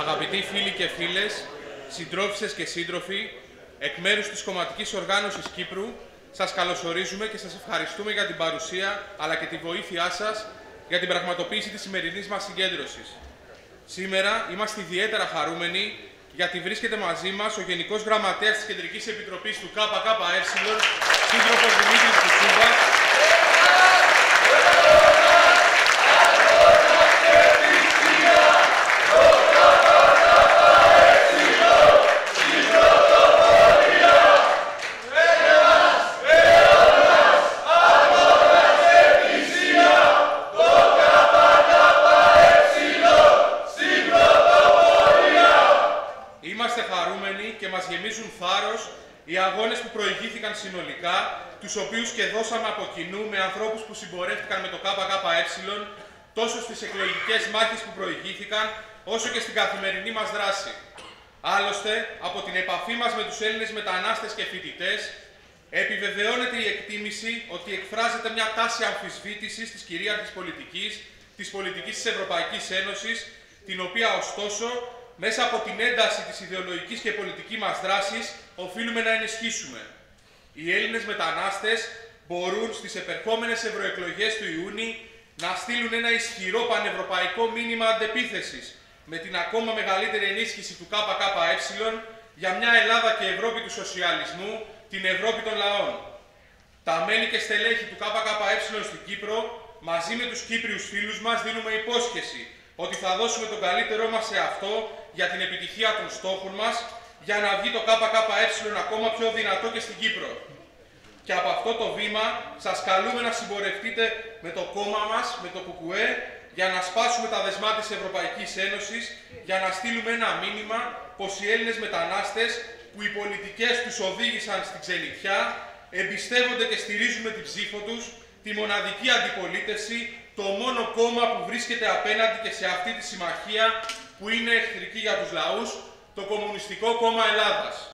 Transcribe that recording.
Αγαπητοί φίλοι και φίλες, συντρόφισσες και σύντροφοι, εκ μέρους της κομματικής οργάνωσης Κύπρου, σας καλωσορίζουμε και σας ευχαριστούμε για την παρουσία αλλά και τη βοήθειά σας για την πραγματοποίηση της σημερινής μας συγκέντρωσης. Σήμερα είμαστε ιδιαίτερα χαρούμενοι γιατί βρίσκεται μαζί μας ο Γενικός Γραμματέας της Κεντρικής Επιτροπής του ΚΚΕ, χαρούμενοι και μας γεμίζουν θάρρος οι αγώνες που προηγήθηκαν συνολικά, τους οποίους και δώσαμε από κοινού με ανθρώπους που συμπορεύτηκαν με το ΚΚΕ, τόσο στις εκλογικές μάχες που προηγήθηκαν, όσο και στην καθημερινή μας δράση. Άλλωστε, από την επαφή μας με τους Έλληνες μετανάστες και φοιτητές, επιβεβαιώνεται η εκτίμηση ότι εκφράζεται μια τάση αμφισβήτησης της κυρίαρχης πολιτικής, της πολιτικής της Ευρωπαϊκής Ένωσης, την οποία ωστόσο μέσα από την ένταση της ιδεολογικής και πολιτικής μας δράσης, οφείλουμε να ενισχύσουμε. Οι Έλληνες μετανάστες μπορούν στις επερχόμενες ευρωεκλογές του Ιούνιου να στείλουν ένα ισχυρό πανευρωπαϊκό μήνυμα αντεπίθεσης με την ακόμα μεγαλύτερη ενίσχυση του ΚΚΕ για μια Ελλάδα και Ευρώπη του σοσιαλισμού, την Ευρώπη των λαών. Τα μέλη και στελέχη του ΚΚΕ στην Κύπρο, μαζί με τους Κύπριους φίλους μας, δίνουμε υπόσχεση ότι θα δώσουμε τον καλύτερό μας σε αυτό για την επιτυχία των στόχων μας, για να βγει το ΚΚΕ ακόμα πιο δυνατό και στην Κύπρο. Και από αυτό το βήμα σας καλούμε να συμπορευτείτε με το κόμμα μας, με το ΚΚΕ, για να σπάσουμε τα δεσμά της Ευρωπαϊκής Ένωσης, για να στείλουμε ένα μήνυμα πως οι Έλληνες μετανάστες που οι πολιτικές τους οδήγησαν στην ξενιτιά, εμπιστεύονται και στηρίζουν με την ψήφο τους τη μοναδική αντιπολίτευση, το μόνο κόμμα που βρίσκεται απέναντι και σε αυτή τη συμμαχία που είναι εχθρική για τους λαούς, το Κομμουνιστικό Κόμμα Ελλάδας.